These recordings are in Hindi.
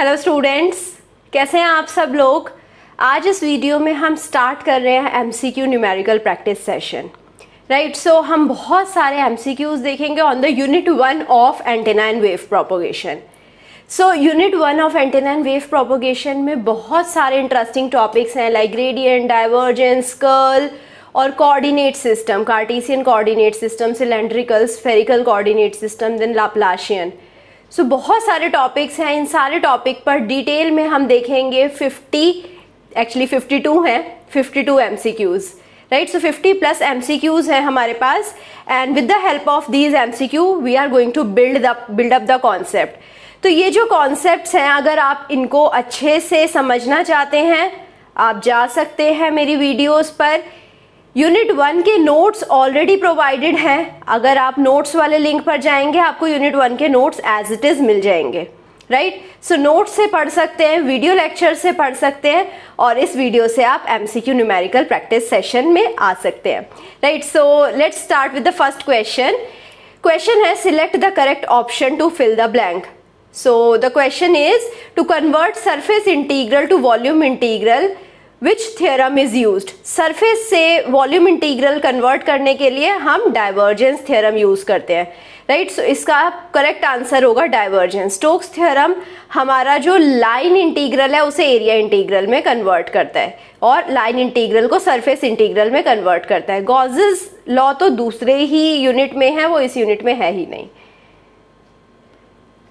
हेलो स्टूडेंट्स कैसे हैं आप सब लोग? आज इस वीडियो में हम स्टार्ट कर रहे हैं MCQ numerical practice session right so हम बहुत सारे एमसीक्यूज देखेंगे on the unit one of antenna and wave propagation so unit one of antenna and wave propagation में बहुत सारे इंटरेस्टिंग टॉपिक्स हैं लाइक ग्रेडियंट डाइवर्जेंस कर्ल और coordinate system Cartesian coordinate system cylindrical spherical coordinate system then Laplacian so so, बहुत सारे टॉपिक्स हैं। इन सारे टॉपिक पर डिटेल में हम देखेंगे 50 एक्चुअली 52 हैं 52 two M C Qs right so 50 plus M C Qs हैं हमारे पास। And with the help of these M C Q we are going to build the build up the concept तो ये जो कॉन्सेप्ट हैं अगर आप इनको अच्छे से समझना चाहते हैं आप जा सकते हैं मेरी वीडियोज़ पर। यूनिट वन के नोट्स ऑलरेडी प्रोवाइडेड हैं। अगर आप नोट्स वाले लिंक पर जाएँगे, आपको यूनिट वन के नोट्स एज इट इज़ मिल जाएँगे। राइट सो नोट्स से पढ़ सकते हैं वीडियो लेक्चर से पढ़ सकते हैं और इस वीडियो से आप M C Q numerical practice session में आ सकते हैं। Right so let's start with the first question question है select the correct option to fill the blank so the question is to convert surface integral to volume integral which theorem is use surface से वॉल्यूम इंटीग्रल कन्वर्ट करने के लिए हम डाइवर्जेंस थियरम यूज़ करते हैं। Right right? सो so, इसका करेक्ट आंसर होगा डाइवर्जेंस स्टोक्स थियरम हमारा जो लाइन इंटीग्रल है उसे एरिया इंटीग्रल में कन्वर्ट करता है और लाइन इंटीग्रल को सरफेस इंटीग्रल में कन्वर्ट करता है। गॉजेस लॉ तो दूसरे ही यूनिट में है वो इस यूनिट में है ही नहीं।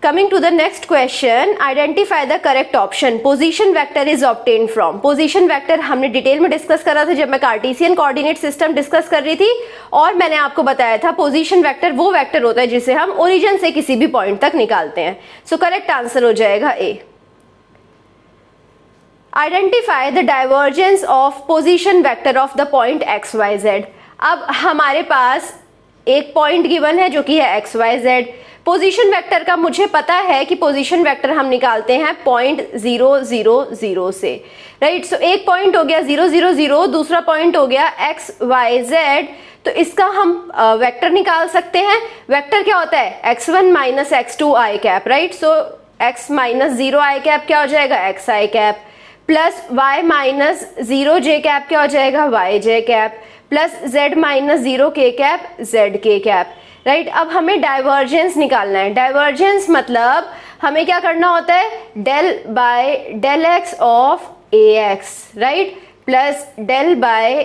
Coming to the next question, identify the correct option. Position vector is obtained from. Position vector हमने डिटेल में डिस्कस करा था जब मैं कार्टेशियन कोऑर्डिनेट सिस्टम डिस्कस कर रही थी और मैंने आपको बताया था पोजीशन वेक्टर वो वेक्टर होता है जिसे हम ओरिजिन से किसी भी पॉइंट तक निकालते हैं सो करेक्ट आंसर हो जाएगा A identify the divergence of position vector of the point X Y Z अब हमारे पास एक पॉइंट गिवन है जो कि है X Y Z position vector का मुझे पता है कि पोजीशन वेक्टर हम निकालते हैं पॉइंट ज़ीरो ज़ीरो ज़ीरो से। Right right? सो so, एक पॉइंट हो गया ज़ीरो ज़ीरो ज़ीरो दूसरा पॉइंट हो गया एक्स वाई जेड तो इसका हम वेक्टर निकाल सकते हैं। वेक्टर क्या होता है? X one minus X two I cap right so X minus zero I cap क्या हो जाएगा? X I cap plus Y minus zero J cap क्या हो जाएगा? Y J cap plus Z minus zero K cap Z K cap right right? अब हमें डाइवर्जेंस निकालना है। डाइवर्जेंस मतलब हमें क्या करना होता है? Del by del X of A X right plus del by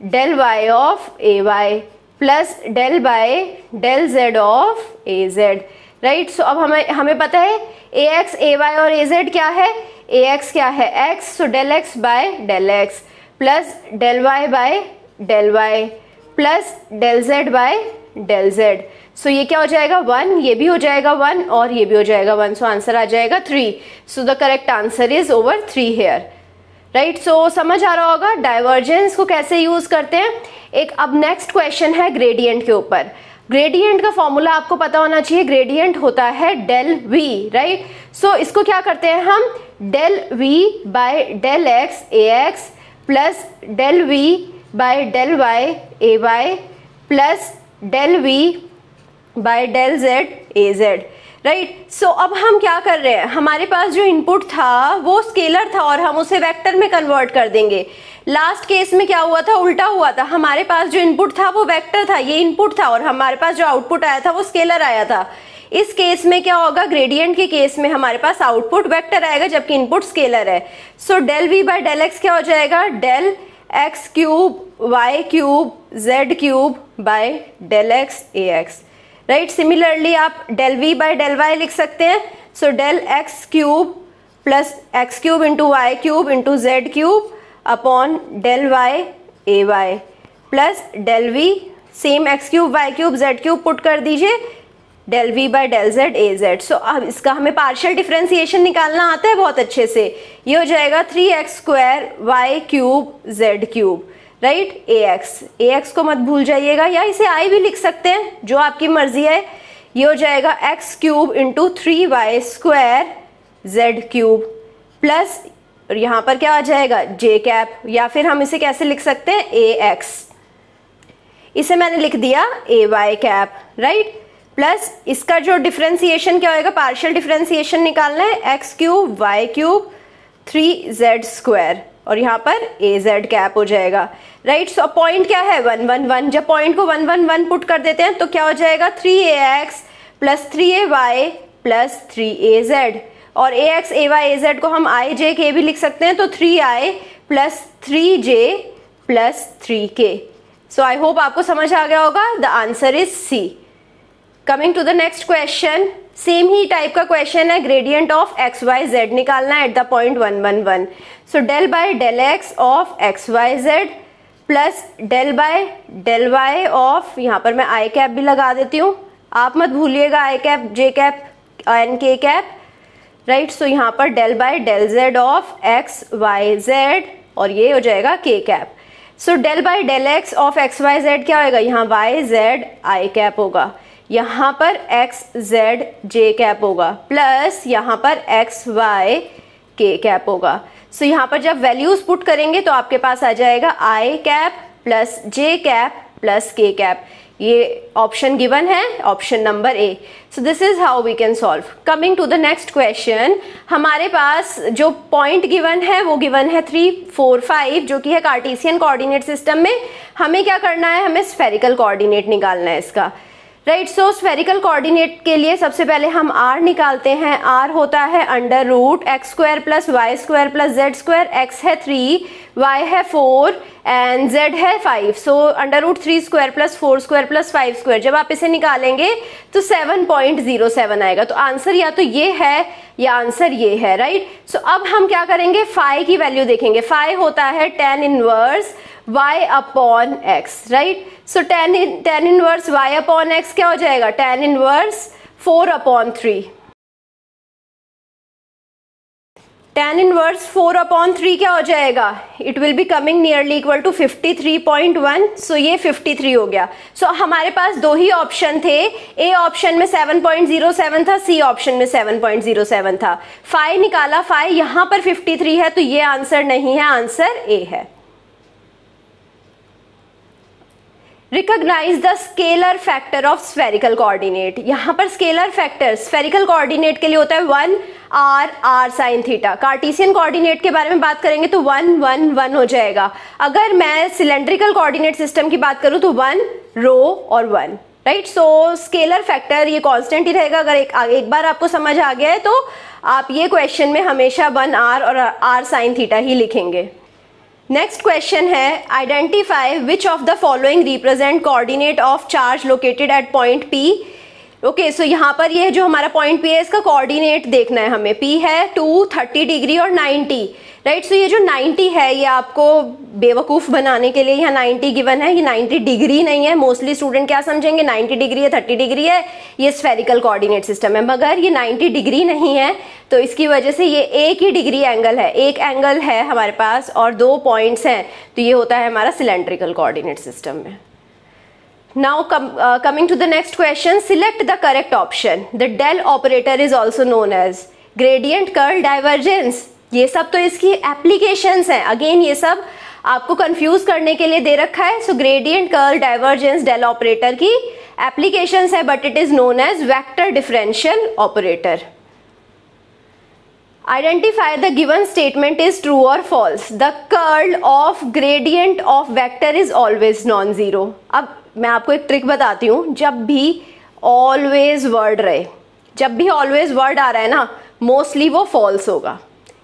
del Y of A Y plus del by del Z of A Z right so अब हमें हमें पता है ए एक्स ए वाई और ए जेड क्या है? ए एक्स क्या है? X so del X by del X plus del Y by del Y plus del Z by del Z so ये क्या हो जाएगा? वन ये भी हो जाएगा वन और ये भी हो जाएगा वन सो आंसर आ जाएगा three so the correct answer is over three here right so समझ आ रहा होगा? डाइवर्जेंस को कैसे यूज़ करते हैं? एक अब नेक्स्ट क्वेश्चन है ग्रेडियंट के ऊपर. ग्रेडियंट का फॉर्मूला आपको पता होना चाहिए ग्रेडियंट होता है डेल वी राइट सो इसको क्या करते हैं हम? Del V by del X A X plus del V by del Y A Y plus del V by del Z A Z right so अब हम क्या कर रहे हैं? हमारे पास जो इनपुट था, वो स्केलर था और हम उसे वेक्टर में कन्वर्ट कर देंगे। लास्ट केस में क्या हुआ था? उल्टा हुआ था। हमारे पास जो इनपुट था, वो वेक्टर था, ये इनपुट था और हमारे पास जो आउटपुट आया था, वो स्केलर आया था। इस केस में क्या होगा? ग्रेडियंट के केस में हमारे पास आउटपुट वेक्टर आएगा, जबकि इनपुट स्केलर है। So del V by del X क्या हो जाएगा? Del X cube Y cube Z cube by del X A X right similarly आप del V by del Y लिख सकते हैं. So del X cube plus X cube into Y cube into Z cube upon del Y A Y plus del V same X cube Y cube Z cube put कर दीजिए. Del V by del Z A Z so अब इसका हमें पार्शियल डिफ्रेंसिएशन निकालना आता है बहुत अच्छे से. ये हो जाएगा three X square Y cube Z cube right? A X A X को मत भूल जाइएगा या इसे आई भी लिख सकते हैं, जो आपकी मर्ज़ी है। ये हो जाएगा X cube into three Y square Z cube plus यहाँ पर क्या आ जाएगा? जे कैप या फिर हम इसे कैसे लिख सकते हैं? ए एक्स इसे मैंने लिख दिया A Y cap right plus इसका जो डिफ्रेंसिएशन क्या होगा पार्शियल डिफ्रेंसिएशन निकालना है। X cube Y cube three Z square और यहाँ पर ए जेड कैप हो जाएगा। राइट सो पॉइंट क्या है? वन वन वन जब पॉइंट को वन वन वन पुट कर देते हैं तो क्या हो जाएगा? Three A X plus three A Y plus three A Z और A X A Y A Z को हम आई जे के भी लिख सकते हैं तो three I plus three J plus three K so I hope आपको समझ आ गया होगा। The answer is C coming to the next question same he type का क्वेश्चन है gradient of X Y Z निकालना at the point one one one so del by del X of X Y Z plus del by del Y of यहाँ पर मैं आई कैप भी लगा देती हूँ। आप मत भूलिएगा I cap J cap and K cap right so यहाँ पर del by del Z of X Y Z और ये हो जाएगा K cap so del by del X of X Y Z क्या होगा यहाँ वाई जेड आई कैप होगा. यहाँ पर एक्स जेड जे कैप होगा प्लस यहाँ पर एक्स वाई के कैप होगा। सो so, यहाँ पर जब वैल्यूज़ पुट करेंगे तो आपके पास आ जाएगा I cap plus J cap plus K cap ये ऑप्शन गिवन है option number A so this is how we can solve coming to the next question हमारे पास जो पॉइंट गिवन है वो गिवन है थ्री फोर फाइव जो कि है कार्टिसियन कोऑर्डिनेट सिस्टम में। हमें क्या करना है? हमें स्फेरिकल कोऑर्डिनेट निकालना है इसका। राइट सो स्फेरिकल कोऑर्डिनेट के लिए सबसे पहले हम आर निकालते हैं। आर होता है under root X square plus Y square plus Z square X है थ्री वाई है फोर एंड जेड है five so under root three square plus four square plus five square जब आप इसे निकालेंगे तो सेवन पॉइंट ज़ीरो सेवन आएगा। तो आंसर या तो ये है या आंसर ये है राइट right? सो so, अब हम क्या करेंगे? फाइव की वैल्यू देखेंगे। फाइव होता है tan inverse y upon x right so tan tan inverse y upon x क्या हो जाएगा? Tan inverse four upon three tan inverse four upon three क्या हो जाएगा? It will be coming nearly equal to fifty three point one so ये फिफ्टी थ्री हो गया. सो so, हमारे पास दो ही ऑप्शन थे. ए ऑप्शन में सेवन पॉइंट ज़ीरो सेवन था सी ऑप्शन में सेवन पॉइंट ज़ीरो सेवन था. फाइव निकाला फाइव यहाँ पर फिफ्टी थ्री है तो ये आंसर नहीं है आंसर ए है. Recognise the scalar factor of spherical coordinate यहाँ पर स्केलर फैक्टर स्फेरिकल कोऑर्डिनेट के लिए होता है one R R sine theta Cartesian coordinate के बारे में बात करेंगे तो वन वन वन हो जाएगा। अगर मैं सिलेंड्रिकल कोऑर्डिनेट सिस्टम की बात करूँ तो वन रो और one right so scalar factor ये कांस्टेंट ही रहेगा। अगर एक, एक बार आपको समझ आ गया है तो आप ये क्वेश्चन में हमेशा वन आर और आर साइन थीटा ही लिखेंगे। नेक्स्ट क्वेश्चन है identify which of the following represent coordinate of charge located at point P okay so यहाँ पर ये जो हमारा पॉइंट पी है, इसका कोऑर्डिनेट देखना है हमें। पी है टू थर्टी डिग्री और नाइन्टी राइट सो ये जो 90 है ये आपको बेवकूफ़ बनाने के लिए यहाँ 90 गिवन है। ये 90 डिग्री नहीं है। मोस्टली स्टूडेंट क्या समझेंगे? 90 डिग्री है 30 डिग्री है। ये स्फेरिकल कोऑर्डिनेट सिस्टम है। मगर ये 90 डिग्री नहीं है तो इसकी वजह से ये एक ही डिग्री एंगल है। एक एंगल है हमारे पास और दो पॉइंट्स हैं। तो ये होता है हमारा सिलेंड्रिकल कोऑर्डिनेट सिस्टम में। Now com, uh, coming to the next question select the correct option. The del operator is also known as divergence. ये सब तो इसकी एप्लीकेशंस हैं। अगेन ये सब आपको कंफ्यूज करने के लिए दे रखा है। So gradient curl divergence del operator की एप्लीकेशंस है but it is known as vector differential operator identify the given statement is true or false. The curl of gradient of vector is always non-zero. अब मैं आपको एक ट्रिक बताती हूँ। जब भी ऑलवेज वर्ड रहे, जब भी ऑलवेज वर्ड आ रहा है ना मोस्टली वो फॉल्स होगा।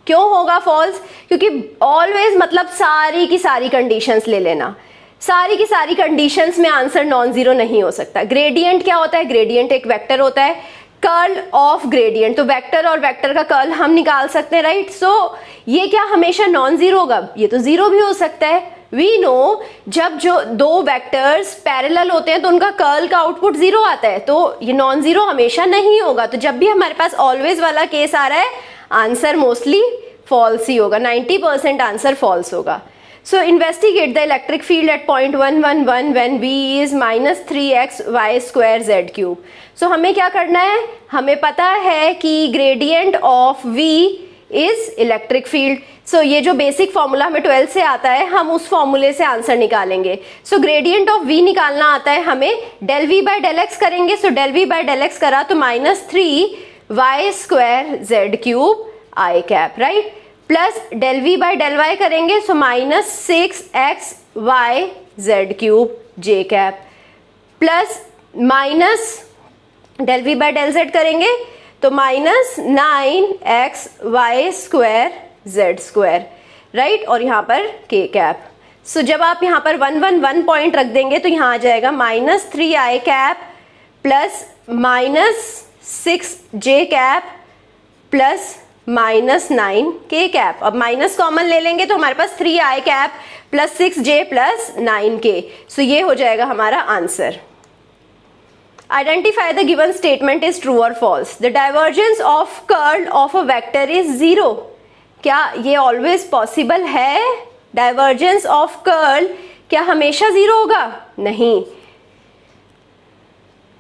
क्यों होगा फॉल्स क्योंकि ऑलवेज मतलब सारी की सारी कंडीशंस ले लेना। सारी की सारी कंडीशंस में आंसर नॉन ज़ीरो नहीं हो सकता। ग्रेडियंट क्या होता है? ग्रेडियंट एक वेक्टर होता है। कर्ल ऑफ़ ग्रेडियंट तो वेक्टर और वेक्टर का कर्ल हम निकाल सकते हैं राइट सो ये क्या हमेशा नॉन ज़ीरो होगा? ये तो ज़ीरो भी हो सकता है। वी नो जब जो दो वेक्टर्स पैरेलल होते हैं तो उनका कर्ल का आउटपुट ज़ीरो आता है। तो ये नॉन ज़ीरो हमेशा नहीं होगा। तो जब भी हमारे पास ऑलवेज वाला केस आ रहा है आंसर मोस्टली फॉल्स ही होगा 90 परसेंट आंसर फॉल्स होगा। So investigate the electric field at point one one one when B is minus three X Y square Z cube so हमें क्या करना है? हमें पता है कि gradient of V is electric field so ये जो बेसिक फॉर्मूला हमें ट्वेल्थ से आता है, हम उस फॉर्मूले से आंसर निकालेंगे। सो ग्रेडियंट ऑफ़ वी निकालना आता है हमें del V by del X करेंगे। So del V by del X करा तो minus three Y square Z cube I cap right plus del V by del Y करेंगे so minus six X Y Z cube J cap plus minus del V by del Z करेंगे तो minus nine X Y square Z square right और यहाँ पर के कैप सो जब आप यहाँ पर वन वन वन पॉइंट रख देंगे तो यहाँ आ जाएगा minus three I cap plus minus six J cap plus minus nine K cap अब माइनस कॉमन ले लेंगे तो हमारे पास three I cap plus six J plus nine K so ये हो जाएगा हमारा answer Identify the given statement is true or false. The divergence of curl of a vector is zero. क्या ये always possible है Divergence of curl क्या हमेशा zero होगा नहीं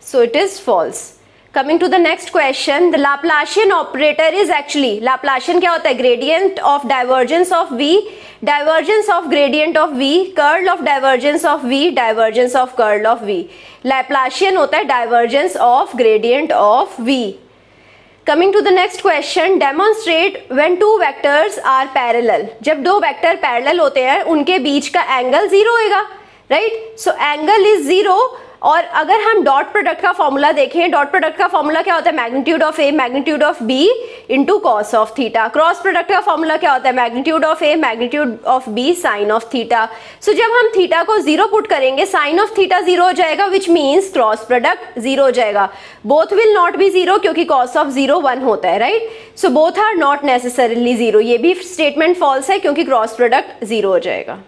So it is false. Coming to the next question, the Laplacian operator is actually Laplacian क्या होता है Gradient of divergence of V, divergence of gradient of V, curl of divergence of V, divergence of curl of V. Laplacian होता है divergence of gradient of V. Coming to the next question, demonstrate when two vectors are parallel. जब दो वेक्टर पैरेलल होते हैं उनके बीच का एंगल ज़ीरो होगा right so angle is zero और अगर हम डॉट प्रोडक्ट का फॉर्मूला देखें, डॉट प्रोडक्ट का फॉर्मूला क्या होता है? Magnitude of A magnitude of B into cos of theta cross product का फॉर्मूला क्या होता है? Magnitude of A magnitude of B sine of theta so जब हम थीटा को ज़ीरो पुट करेंगे साइन ऑफ़ थीटा ज़ीरो हो जाएगा which means cross product zero हो जाएगा. Both will not be zero क्योंकि कॉस ऑफ़ ज़ीरो वन होता है right so both are not necessarily zero ये भी स्टेटमेंट फॉल्स है क्योंकि क्रॉस प्रोडक्ट ज़ीरो हो जाएगा.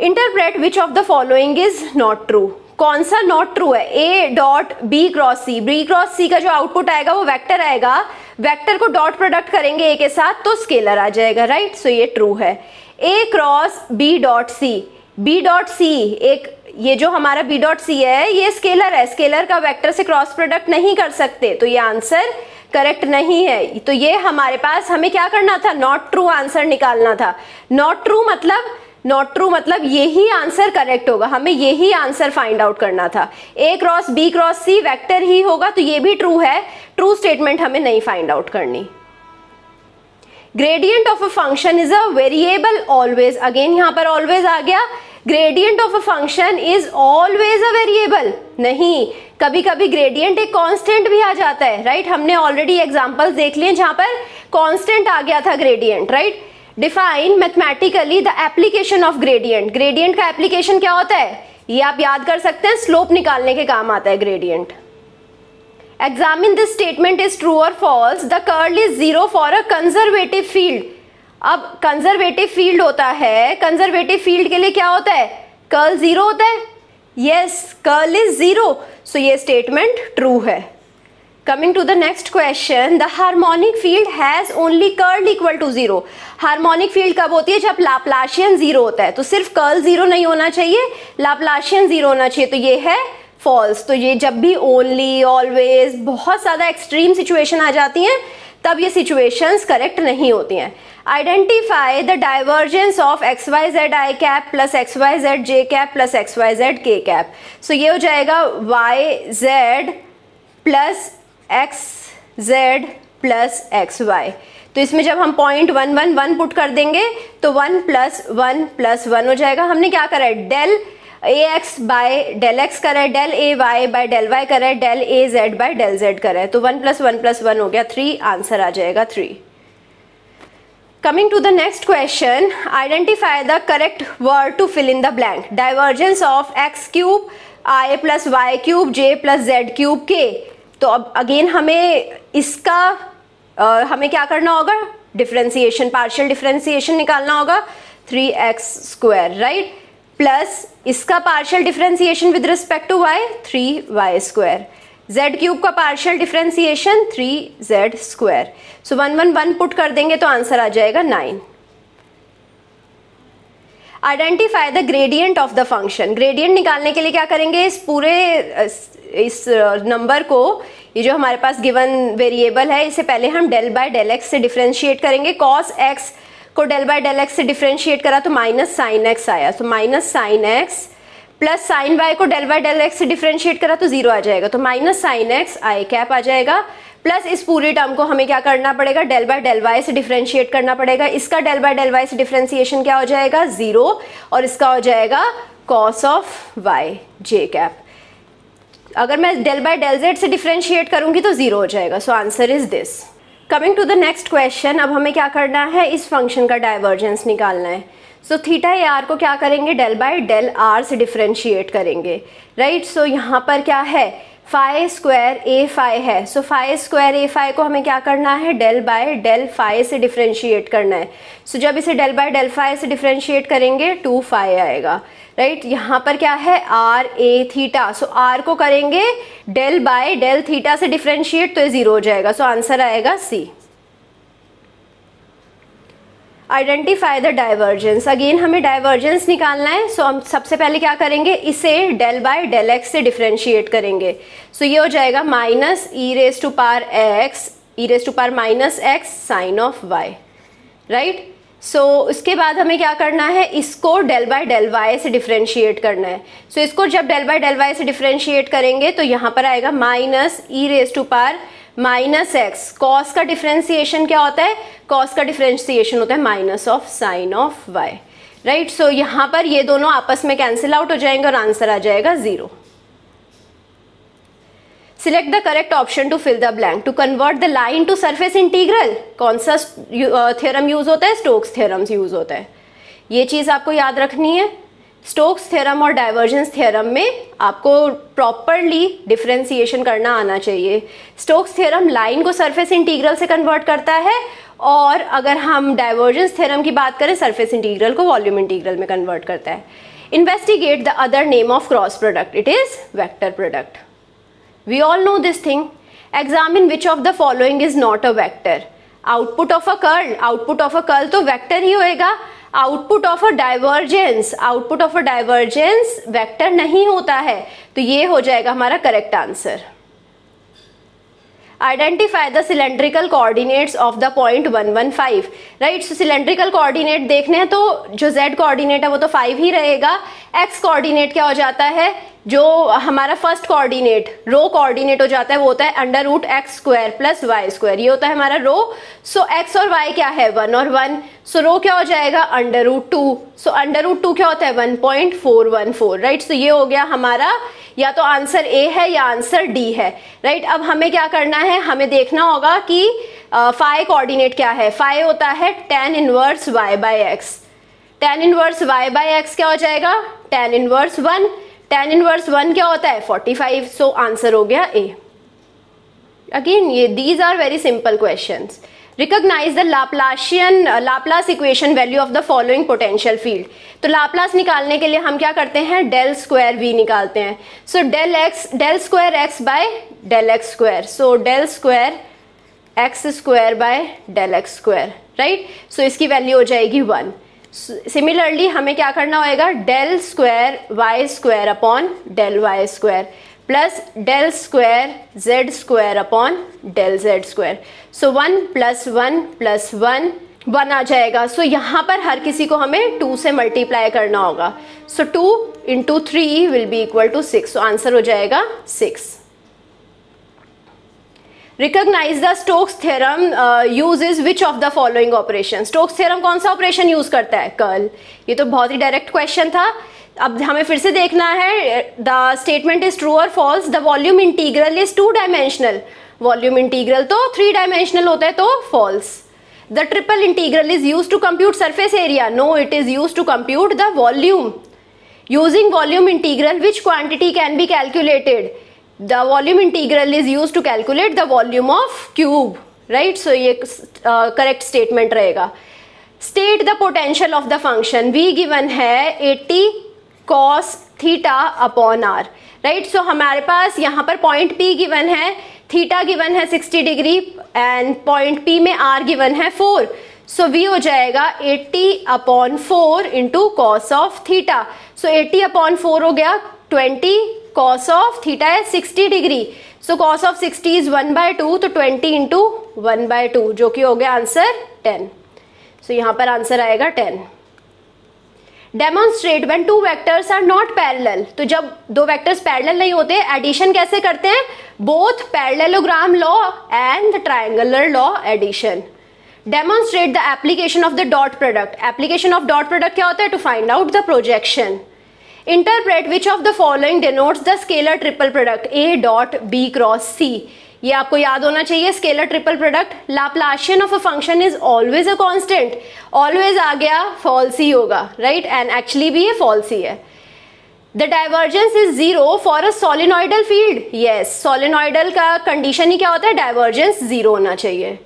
Interpret which of the following is not true कौन सा नॉट ट्रू है? A dot B cross C B cross C का जो आउटपुट आएगा वो वेक्टर आएगा। वेक्टर को डॉट प्रोडक्ट करेंगे ए के साथ तो स्केलर आ जाएगा राइट सो ये ट्रू है। A cross B dot C B dot C एक, ये जो हमारा बी डॉट सी है, ये स्केलर है। स्केलर का वेक्टर से क्रॉस प्रोडक्ट नहीं कर सकते। तो ये आंसर करेक्ट नहीं है। तो ये हमारे पास हमें क्या करना था? नॉट ट्रू आंसर निकालना था। नॉट ट्रू मतलब नॉट ट्रू मतलब यही आंसर करेक्ट होगा। हमें यही आंसर फाइंड आउट करना था। A cross B cross C vector ही होगा तो ये भी ट्रू है। ट्रू स्टेटमेंट हमें नहीं फाइंड आउट करनी। Gradient of a function is a variable always again यहाँ पर ऑलवेज आ गया। Gradient of a function is always a variable नहीं। कभी कभी ग्रेडियंट एक कांस्टेंट भी आ जाता है राइट right? हमने ऑलरेडी एग्जांपल्स देख लिए जहाँ पर कांस्टेंट आ गया था gradient right right? Define mathematically the application of gradient gradient का एप्लीकेशन क्या होता है? ये आप याद कर सकते हैं स्लोप निकालने के काम आता है gradient examine this statement is true और false the curl is zero for a conservative field अब कंजर्वेटिव फ़ील्ड होता है कंजर्वेटिव फ़ील्ड के लिए क्या होता है? कर्ल ज़ीरो होता है? Yes curl is zero so ये स्टेटमेंट ट्रू है. Coming to the next question, the harmonic field has only curl equal to zero. Harmonic field कब होती है? जब लाप्लाशियन ज़ीरो होता है। तो सिर्फ़ कर्ल ज़ीरो नहीं होना चाहिए। लाप्लाशियन ज़ीरो होना चाहिए। तो ये है फॉल्स तो ये जब भी ओनली ऑलवेज बहुत ज़्यादा एक्सट्रीम सिचुएशन आ जाती हैं, तब ये सिचुएशंस करेक्ट नहीं होती हैं। Identify the divergence of X Y Z I cap plus X Y Z J cap plus X Y Z K cap so ये हो जाएगा Y Z plus X Z plus X Y तो इसमें जब हम point one one one put कर देंगे तो one plus one plus one हो जाएगा। हमने क्या करा है? Del A X by del X करा है del A Y by del Y करा है del A Z by del Z करा है। तो one plus one plus one हो गया थ्री आंसर आ जाएगा three coming to the next question identify the correct word to fill in the blank divergence of X cube I plus Y cube J plus Z cube K तो अब अगेन हमें इसका आ, हमें क्या करना होगा? डिफ्रेंसिएशन पार्शियल डिफ्रेंसिएशन निकालना होगा। Three X square right plus इसका partial differentiation with respect to Y three Y square Z cube का partial differentiation three Z square so one one one put कर देंगे तो आंसर आ जाएगा nine identify the gradient of the function gradient निकालने के लिए क्या करेंगे? इस पूरे, इस नंबर को, ये जो हमारे पास गिवन वेरिएबल है, इसे पहले हम डेल बाय डेल एक्स से डिफ्रेंशिएट करेंगे। कॉस एक्स को डेल बाय डेल एक्स से डिफ्रेंशिएट करा तो माइनस साइन एक्स आया। तो minus sine X plus sine Y को डेल बाय डेल एक्स से डिफ्रेंशिएट करा तो ज़ीरो आ जाएगा। तो minus sine X I cap आ जाएगा। प्लस इस पूरी टर्म को हमें क्या करना पड़ेगा? डेल बाय डेल वाई से डिफ्रेंशिएट करना पड़ेगा। इसका डेल बाय डेल वाई से डिफ्रेंशिएशन क्या हो जाएगा? ज़ीरो और इसका हो जाएगा cos of Y J cap अगर मैं डेल बाय डेल जेड से डिफ्रेंशिएट करूँगी तो ज़ीरो हो जाएगा। So answer is this coming to the next question अब हमें क्या करना है? इस फ़ंक्शन का डाइवर्जेंस निकालना है। सो थीटा ए आर को क्या करेंगे? डेल बाय डेल आर से डिफ्रेंशिएट करेंगे। Right right? सो so, यहाँ पर क्या है? फाइव स्क्वायर ए फाइव है। So five square a five को हमें क्या करना है? डेल बाय डेल फाइव से डिफ्रेंशिएट करना है। सो so, जब इसे डेल बाय डेल फाइव से डिफ्रेंशिएट करेंगे टू फाइव आएगा। Right right? यहाँ पर क्या है? R a theta. So r को करेंगे डेल बाय डेल थीटा से डिफ्रेंशिएट तो ये ज़ीरो हो जाएगा। सो so, आंसर आएगा C. Identify the divergence again हमें डाइवर्जेंस निकालना है सो so, हम सबसे पहले क्या करेंगे? इसे डेल बाय डेल एक्स से डिफ्रेंशिएट करेंगे। सो so, ये हो जाएगा minus e raise to power x e raise to power minus x sine of y right so so, उसके बाद हमें क्या करना है? इसको डेल बाय डेल वाई से डिफ्रेंशिएट करना है। सो so, इसको जब डेल बाय डेल वाई से डिफ्रेंशिएट करेंगे तो यहाँ पर आएगा minus e raise to power minus x. Cos का डिफ्रेंसिएशन क्या होता है? कॉस का डिफ्रेंसिएशन होता है minus of sine of y. Right? So यहाँ पर ये दोनों आपस में कैंसिल आउट हो जाएँगे और आंसर आ जाएगा zero. Select the correct option to fill the blank to convert the line to surface integral कौन सा थ्योरम यूज़ होता है? स्टोक्स थ्योरम्स यूज़ होता है। ये चीज़ आपको याद रखनी है। स्टोक्स थ्योरम और डाइवर्जेंस थ्योरम में आपको प्रॉपरली डिफ्रेंसिएशन करना आना चाहिए। स्टोक्स थ्योरम लाइन को सरफेस इंटीग्रल से कन्वर्ट करता है और अगर हम डाइवर्जेंस थ्योरम की बात करें, सरफेस इंटीग्रल को वॉल्यूम इंटीग्रल में कन्वर्ट करता है। Investigate the other name of cross product, it is vector product. We all know this thing. Examine which of the following is not a vector. Output of a curl output of a curl तो वेक्टर ही होएगा। Output of a divergence, output of a divergence vector नहीं होता है तो ये हो जाएगा हमारा correct answer. Identify the cylindrical coordinates of the point one one five right cylindrical coordinate देखने हैं तो जो जेड कोऑर्डिनेट है वो तो फाइव ही रहेगा। एक्स कोऑर्डिनेट क्या हो जाता है? जो हमारा फ़र्स्ट कोऑर्डिनेट रो कोऑर्डिनेट हो जाता है वो होता है under root x square plus y square ये होता है हमारा रो सो एक्स और वाई क्या है? वन और वन सो रो क्या हो जाएगा? Under root two so under root two क्या होता है? One point four one four right so ये हो गया हमारा या तो आंसर ए है या आंसर डी है राइट right? अब हमें क्या करना है? हमें देखना होगा कि फाइव uh, कोऑर्डिनेट क्या है? फाइव होता है tan inverse y by x tan inverse y by x क्या हो जाएगा? Tan inverse one tan inverse one क्या होता है? फोर्टी फाइव सो आंसर हो गया ए अगेन ये these are very simple question recognize the Laplacian Laplace equation value of the following potential field तो लाप्लास निकालने के लिए हम क्या करते हैं? डेल स्क्वायर वी निकालते हैं. So del x del square x by del x square so del square x square by del x square right so इसकी वैल्यू हो जाएगी वन सिमिलरली हमें क्या करना होएगा? Del square y square upon del y square plus del square z square upon del z square so one plus one plus one one आ जाएगा। सो so, यहाँ पर हर किसी को हमें टू से मल्टीप्लाई करना होगा। So two into three will be equal to six so answer हो जाएगा six recognize the Stokes theorem uses which of the following operation Stokes theorem कौन सा ऑपरेशन यूज़ करता है? कर्ल ये तो बहुत ही डायरेक्ट क्वेश्चन था। अब हमें फिर से देखना है द स्टेटमेंट इज़ ट्रू और false the volume integral is two dimensional volume integral तो थ्री डायमेंशनल होता है तो false the triple integral is use to compute surface area no it is use to compute the volume using volume integral which quantity can be calculated the volume integral is use to calculate the volume of cube right so ये करेक्ट स्टेटमेंट रहेगा। State the potential of the function v given है eighty cos theta upon r right so हमारे पास यहाँ पर पॉइंट पी गिवन है थीटा गिवन है 60 डिग्री एंड पॉइंट पी में आर गिवन है 4 सो so वी हो जाएगा 80 upon four into cos of theta so 80 upon four हो गया कॉस ऑफ़ थीटा है 60 degree so cos of 60 is one by two तो 20 इंटू वन बाय टू जो कि हो गया आंसर 10 सो so, यहाँ पर आंसर आएगा 10 demonstrate when two vectors are not parallel तो जब दो वेक्टर्स पैरेलल नहीं होते एडिशन कैसे करते हैं? Both parallelogram law and the triangular law addition demonstrate the application of the dot product application of dot product क्या होता है? To find out the projection interpret which of the following denotes the scalar triple product A dot B cross C ये आपको याद होना चाहिए scalar triple product Laplacian of a function is always a constant always आ गया फॉल्स ही होगा राइट एंड एक्चुअली भी ये फॉल्स ही है. The divergence is zero for a solenoidal field yes solenoidal का कंडीशन ही क्या होता है? डाइवर्जेंस ज़ीरो होना चाहिए.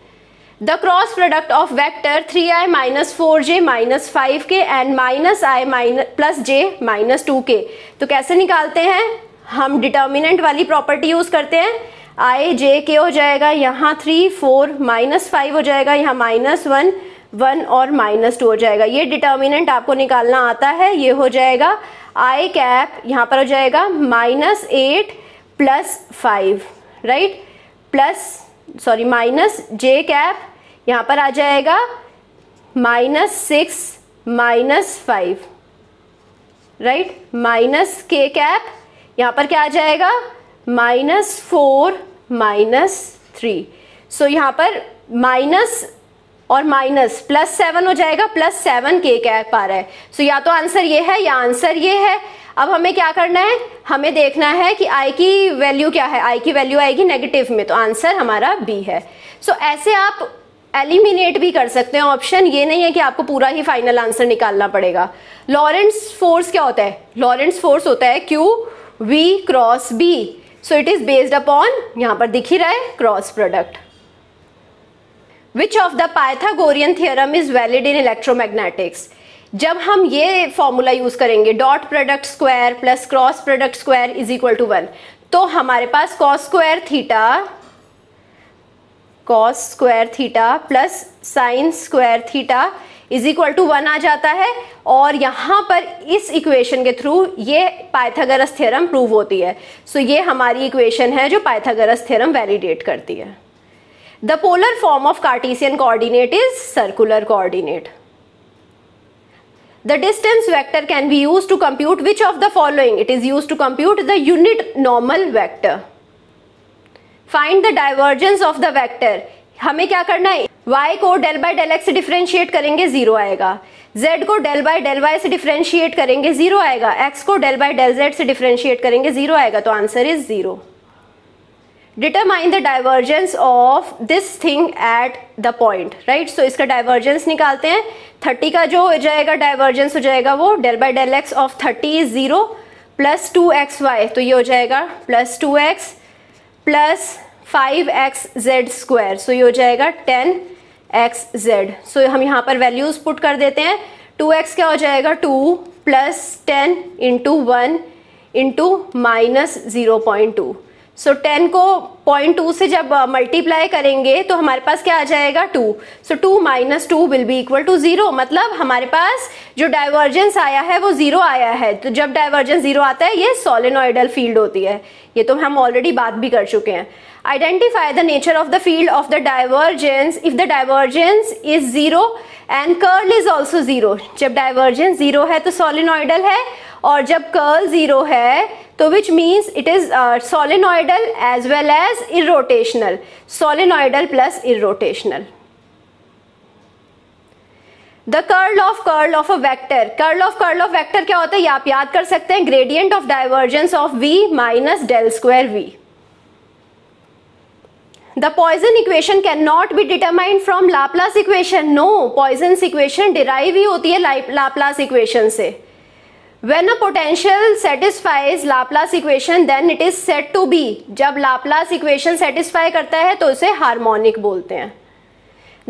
The cross product of vector three i minus four j minus five k and minus i minus plus j minus two k तो कैसे निकालते हैं? हम डिटर्मिनेंट वाली प्रॉपर्टी यूज़ करते हैं। आई जे के हो जाएगा यहाँ थ्री फोर माइनस फाइव हो जाएगा, यहाँ माइनस वन वन और माइनस टू हो जाएगा। ये डिटर्मिनेंट आपको निकालना आता है, ये हो जाएगा आई कैप यहाँ पर हो जाएगा minus eight plus five right plus sorry minus j cap यहाँ पर आ जाएगा minus six minus five. Right? Minus k cap यहाँ पर क्या आ जाएगा? Minus four minus three. So यहाँ पर माइनस और माइनस प्लस सेवन हो जाएगा प्लस सेवन के कैप आ रहा है। सो या तो आंसर ये है या आंसर ये है। अब हमें क्या करना है? हमें देखना है कि आई की वैल्यू क्या है। आई की वैल्यू आएगी नेगेटिव में तो आंसर हमारा बी है। सो so, ऐसे आप एलिमिनेट भी कर सकते हैं। ऑप्शन ये नहीं है कि आपको पूरा ही फाइनल आंसर निकालना पड़ेगा। लॉरेंस फोर्स क्या होता है? लॉरेंस फोर्स होता है q v cross B so it is based upon यहाँ पर दिख ही रहा है cross product which of the Pythagorean theorem is valid in electromagnetics जब हम ये फॉर्मूला यूज़ करेंगे dot product square plus cross product square is equal to one तो हमारे पास cos square theta cos square theta plus sine square theta is equal to one आ जाता है और यहाँ पर इस इक्वेशन के थ्रू ये पाइथागोरस थ्योरम प्रूव होती है सो so, ये हमारी इक्वेशन है जो पाइथागोरस थ्योरम वैलिडेट करती है the polar form of Cartesian coordinate is circular coordinate The distance vector can be used to compute which of the following? It is used to compute the unit normal vector. Find the divergence of the vector. हमें क्या करना है? Y को डेल बाय डेल एक्स से डिफ्रेंशिएट करेंगे ज़ीरो आएगा. Z को डेल बाय डेल वाई से डिफ्रेंशिएट करेंगे ज़ीरो आएगा. X को डेल बाय डेल z से डिफ्रेंशिएट करेंगे ज़ीरो आएगा. तो answer is zero determine the divergence of this thing at the point right so इसका डाइवर्जेंस निकालते हैं. थर्टी का जो हो जाएगा डाइवर्जेंस हो जाएगा वो del by del x of thirty is zero plus two x y तो ये हो जाएगा plus two x plus five x z square. So ये हो जाएगा टेन एक्स जेड। सो हम यहाँ पर वैल्यूज़ पुट कर देते हैं। टू एक्स क्या हो जाएगा? Two plus ten into one into minus zero point two so so, 10 को पॉइंट टू से जब मल्टीप्लाई uh, करेंगे तो हमारे पास क्या आ जाएगा? 2 so two minus two will be equal to zero मतलब हमारे पास जो डाइवर्जेंस आया है वो ज़ीरो आया है. तो जब डाइवर्जेंस ज़ीरो आता है ये सोलिनोइडल फ़ील्ड होती है. ये तो हम ऑलरेडी बात भी कर चुके हैं. Identify the nature of the field of the divergence if the divergence is zero and curl is also zero जब डाइवर्जेंस ज़ीरो है तो सोलिनोइडल है और जब कर्ल ज़ीरो है तो which means it is solenoidal as well as irrotational solenoidal plus irrotational the curl of curl of a vector curl of curl of vector क्या होता है? ये आप याद कर सकते हैं। Gradient of divergence of v minus del square v. The Poisson equation cannot be determined from Laplace equation. No, Poisson's equation derive ही होती है Laplace equation से. When a potential satisfies Laplace equation, then it is said to be. जब Laplace equation satisfy करता है तो उसे harmonic बोलते हैं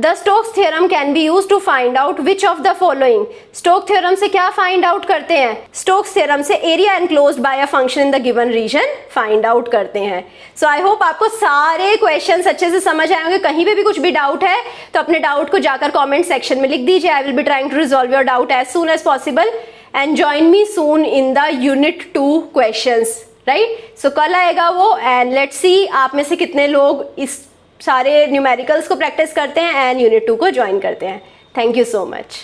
the Stokes theorem can be use to find out which of the following Stoke theorem से क्या फाइंड आउट करते हैं? स्टोक्स थ्योरम से area enclose by a function in the given region find out करते हैं। सो आई होप आपको सारे क्वेश्चन अच्छे से समझ आएँगे कहीं पे भी कुछ भी डाउट है तो अपने डाउट को जाकर कॉमेंट सेक्शन में लिख दीजिए। I will be trying to resolve your doubt as soon as possible and join me soon in the unit two question right so कल आएगा वो एंड लेट्स सी आप में से कितने लोग इस सारे न्यूमेरिकल्स को प्रैक्टिस करते हैं एंड यूनिट टू को ज्वाइन करते हैं. Thank you so much